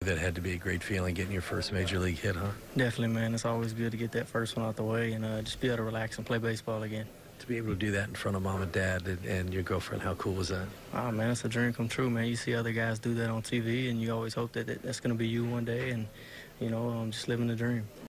That had to be a great feeling getting your first major league hit, huh? Definitely, man. It's always good to get that first one out the way and uh, just be able to relax and play baseball again. To be able to do that in front of mom and dad and, and your girlfriend, how cool was that? Oh, man, it's a dream come true, man. You see other guys do that on TV, and you always hope that that's going to be you one day, and, you know, um, just living the dream.